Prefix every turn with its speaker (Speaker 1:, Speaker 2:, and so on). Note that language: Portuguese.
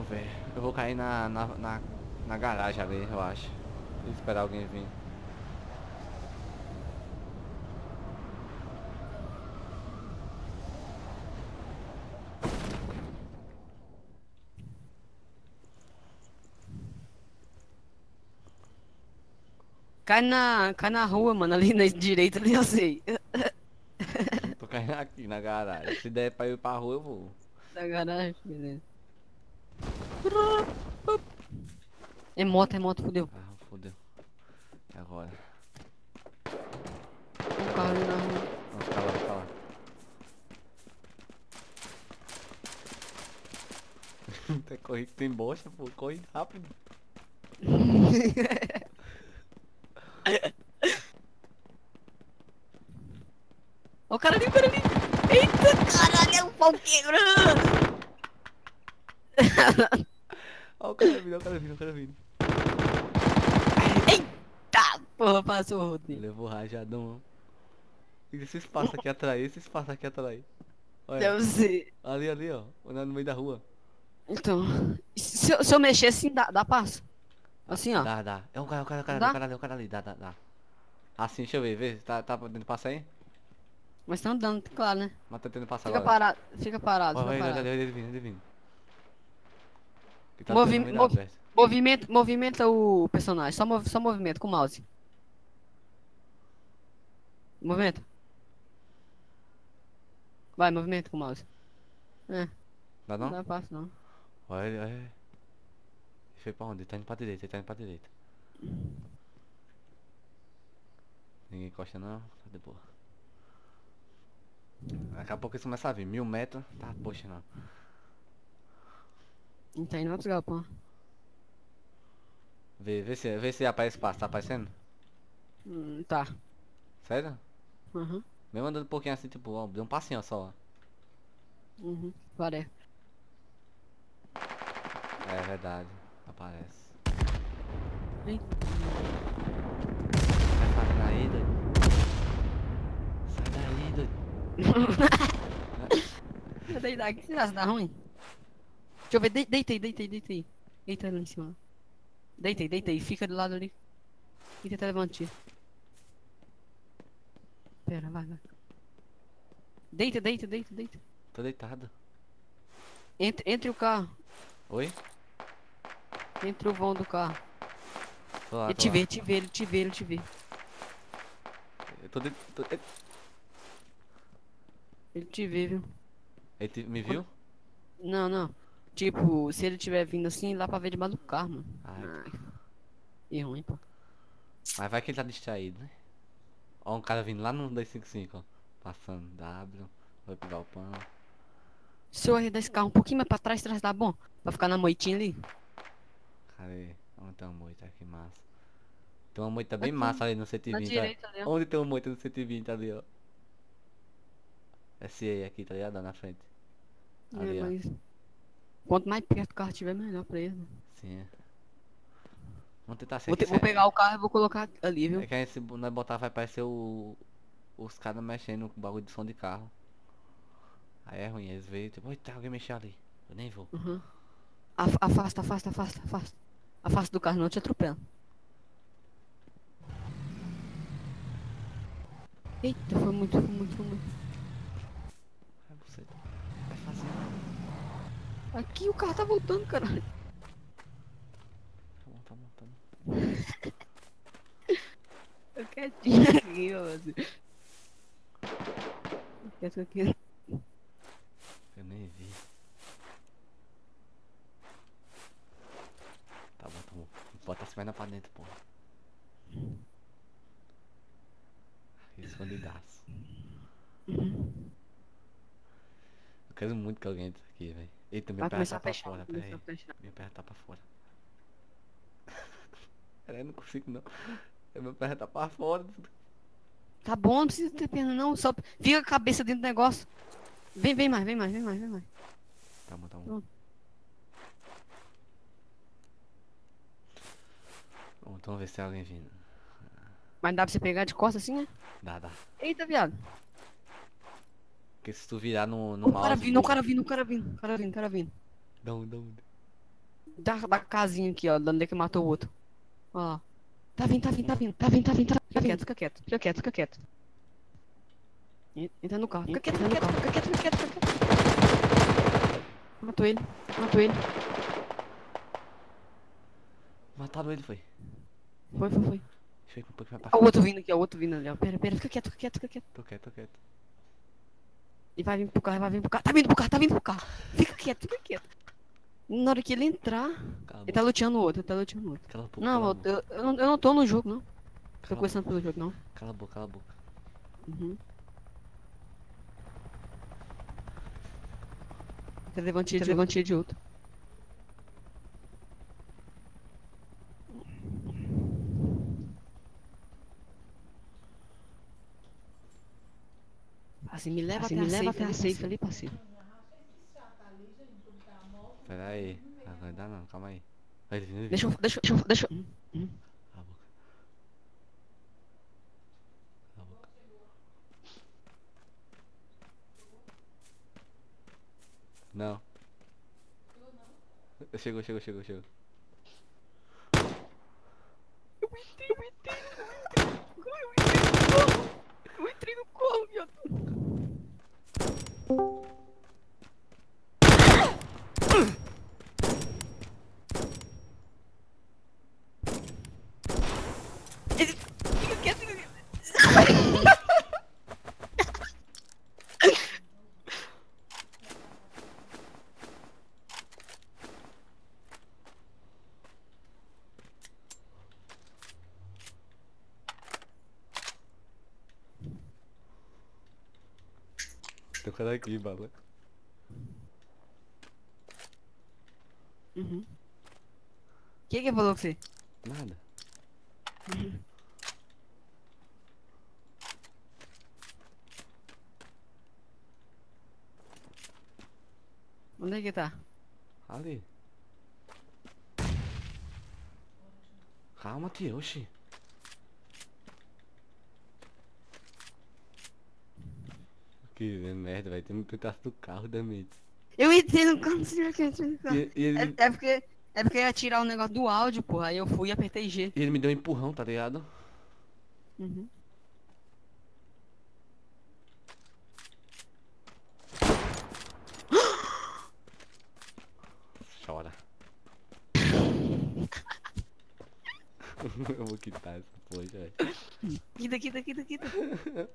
Speaker 1: Vamos ver. Eu vou cair na, na, na, na garagem ali, eu acho. Vou esperar alguém vir.
Speaker 2: Cai na, cai na rua, mano, ali na direita ali eu sei.
Speaker 1: Tô caindo aqui na garagem. Se der pra ir pra rua, eu vou.
Speaker 2: Da garagem, beleza. É moto, é moto, fodeu.
Speaker 1: Ah, fodeu. E agora?
Speaker 2: Um carro ali na rua.
Speaker 1: Vamos ficar lá, ficar lá. tem corrida, tem bocha, pô. Corre rápido.
Speaker 2: Ó o cara ali, o cara ali. Eita, caralho, é um pau quebrando.
Speaker 1: Ó o cara vindo, ó o cara vindo, o cara vindo.
Speaker 2: Tá, porra, passou o rodeio.
Speaker 1: Levou rajadão. Esse espaço aqui atrás, esse espaço aqui atrás. Olha,
Speaker 2: Deve ser.
Speaker 1: ali, ali, ó. No meio da rua.
Speaker 2: Então, se eu, se eu mexer assim, dá, dá passo? Assim, ó.
Speaker 1: Dá, dá. É o cara, o cara, o cara,
Speaker 2: Dá?
Speaker 1: o cara ali, o cara ali, dá, dá, dá. Assim, deixa eu ver, vê. Tá, tá podendo passar aí?
Speaker 2: Mas tá andando, claro, né?
Speaker 1: Mas tá tentando passar
Speaker 2: Fica
Speaker 1: agora.
Speaker 2: parado, fica parado,
Speaker 1: Ó,
Speaker 2: fica
Speaker 1: olha, olha,
Speaker 2: parado.
Speaker 1: olha ele vindo, ele vindo. Tá
Speaker 2: Movi-
Speaker 1: aberto.
Speaker 2: Movimento, movimenta o personagem, só, mov, só movimento com o mouse. Movimenta. Vai, movimento com o mouse. É,
Speaker 1: Dá
Speaker 2: não
Speaker 1: não?
Speaker 2: dá passo não.
Speaker 1: Olha, olha. Ele foi pra onde? Ele tá indo pra direita, ele tá indo pra direita. Ninguém encosta não, tá de boa. Daqui a pouco eles começam a vir, mil metros, tá, poxa não.
Speaker 2: Não tá indo em outros galpão.
Speaker 1: Vê, vê se, vê se aparece espaço, tá aparecendo?
Speaker 2: Hum, tá.
Speaker 1: Sério?
Speaker 2: Uhum.
Speaker 1: Mesmo andando um pouquinho assim, tipo, ó, deu um passinho só, ó.
Speaker 2: Uhum. Parece.
Speaker 1: É verdade, aparece.
Speaker 2: Ih.
Speaker 1: Sai fazendo aí, doido. Sai daí, doido.
Speaker 2: Daí daqui, será que dá ruim? Deixa eu ver, de- deita aí, deita aí, deita aí. Deita ali em cima. Deita aí, deita aí, fica do lado ali. E tenta levantar. Pera, vai, vai. Deita, deita, deita, deita.
Speaker 1: Tô deitado.
Speaker 2: Entre, entre o carro.
Speaker 1: Oi?
Speaker 2: Entre o vão do carro.
Speaker 1: Tô lá,
Speaker 2: Ele te
Speaker 1: lá.
Speaker 2: vê, ele te vê, ele te vê, ele te vê.
Speaker 1: Eu tô de... tô... Ele
Speaker 2: Ele te vê, viu?
Speaker 1: ele te- me viu?
Speaker 2: Não, não. Tipo, se ele tiver vindo assim, lá pra ver debaixo do carro, mano.
Speaker 1: Ai.
Speaker 2: E ruim, pô.
Speaker 1: Mas vai que ele tá distraído, né? Ó, um cara vindo lá no 255, ó. Passando W, vai pro galpão.
Speaker 2: Se eu arredar esse carro um pouquinho mais pra trás, trás tá bom? Pra ficar na moitinha ali.
Speaker 1: Cadê? Onde tem uma moita? Que massa. Tem uma moita bem
Speaker 2: Aqui,
Speaker 1: massa ali no
Speaker 2: Na
Speaker 1: 120. ó.
Speaker 2: direita ali, ó.
Speaker 1: Onde tem uma moita no 120 ali, ó? Esse aí aqui, tá ligado? Ó, Na frente.
Speaker 2: É,
Speaker 1: Ali, ó.
Speaker 2: mas... Quanto mais perto o carro tiver, melhor pra ele. né?
Speaker 1: Sim. é. Vamos tentar ser
Speaker 2: Vou, te- vou pegar o carro e vou colocar ali, viu?
Speaker 1: É que aí se nós botar vai parecer o. Os caras mexendo com o bagulho de som de carro. Aí é ruim, eles veem, tipo, eita, alguém mexeu ali. Eu nem vou.
Speaker 2: Uhum. Af- Afasta, afasta, afasta, afasta. Afasta do carro, não te atropela. Eita, foi muito, foi muito, foi muito.
Speaker 1: Ai, você vai fazer.
Speaker 2: Aqui o carro tá voltando, caralho.
Speaker 1: Tá bom, tá bom, tá bom.
Speaker 2: Eu quietinho aqui, ó. assim. Quieto aqui.
Speaker 1: Eu nem vi. Tá bom, tá bom. Bota as pernas pra dentro, porra. Escondidaço.
Speaker 2: Uhum.
Speaker 1: Eu quero muito que alguém entre aqui, velho. Eita, minha
Speaker 2: Vai
Speaker 1: perna
Speaker 2: começar
Speaker 1: tá pra
Speaker 2: fechar.
Speaker 1: fora,
Speaker 2: vai
Speaker 1: pera
Speaker 2: começar
Speaker 1: aí.
Speaker 2: a fechar.
Speaker 1: Minha perna tá pra fora. Peraí, não consigo não. Minha perna tá pra fora.
Speaker 2: Tá bom, não precisa ter perna não. Só fica a cabeça dentro do negócio. Vem, vem mais, vem mais, vem mais, vem mais.
Speaker 1: Tá bom, tá bom. Bom, então vamos ver se tem alguém vindo.
Speaker 2: Mas dá pra você pegar de costas assim, né?
Speaker 1: Dá, dá.
Speaker 2: Eita, viado.
Speaker 1: Porque se tu virar no, no
Speaker 2: O cara
Speaker 1: mouse...
Speaker 2: vindo, o cara vindo, o cara vindo, o cara vindo, o cara vindo.
Speaker 1: Da onde, da onde?
Speaker 2: Da, da casinha aqui, ó, da onde é que matou o outro. Ó lá. Tá vindo, tá vindo, tá vindo, tá vindo, tá vindo, tá vindo. Fica quieto, fica quieto, fica quieto, fica quieto. En- Entra no carro, fica quieto, fica quieto, fica quieto, fica quieto, fica quieto. Matou ele, matou ele.
Speaker 1: Mataram ele, foi.
Speaker 2: Foi, foi, foi.
Speaker 1: Deixa eu ir um pouquinho mais pra
Speaker 2: Ó o
Speaker 1: frente.
Speaker 2: outro vindo aqui, ó, o outro vindo ali, ó. Pera, pera, fica quieto, fica quieto, fica quieto.
Speaker 1: Tô quieto, tô quieto.
Speaker 2: E vai vir pro carro, vai vir pro carro. Tá vindo pro carro, tá vindo pro carro. Fica quieto, fica quieto. Na hora que ele entrar, ele tá luteando o outro, ele tá luteando o outro.
Speaker 1: Cala a boca.
Speaker 2: Não,
Speaker 1: cala
Speaker 2: eu, eu, eu não, eu não tô no jogo, não. Tô
Speaker 1: Cala a
Speaker 2: conversando pelo jogo, não.
Speaker 1: Cala a boca, cala a boca.
Speaker 2: Uhum. Tá levantia de, levantia de outro. Assim, me leva
Speaker 3: Assim,
Speaker 2: até
Speaker 3: me
Speaker 2: a
Speaker 3: leva
Speaker 2: safe
Speaker 3: até a
Speaker 2: ali,
Speaker 3: safe ali, parceiro.
Speaker 1: Pera aí. Agora dá não, calma aí. Vai vindo,
Speaker 2: Deixa eu, deixa eu, deixa eu...
Speaker 1: A boca. A boca. Não. Chegou, chegou, chegou, chegou.
Speaker 2: Eu entrei no colo, viado. Ele fica quieto, fica quieto.
Speaker 1: Tem um cara aqui, bala.
Speaker 2: Uhum. Quem que falou com você?
Speaker 1: Nada.
Speaker 2: Onde é que tá?
Speaker 1: Ali. Calma, tia, oxi. Que merda, vai ter um pedaço do carro da mente.
Speaker 2: Eu entrei no carro, não sei o que eu entrei no carro.
Speaker 1: E, e ele,
Speaker 2: É, é porque, é porque eu ia tirar o negócio do áudio, porra. Aí eu fui e apertei G.
Speaker 1: e ele me deu um empurrão, tá ligado?
Speaker 2: Uhum.
Speaker 1: Chora. Eu vou quitar essa porra, velho.
Speaker 2: Quita, quita, quita, quita.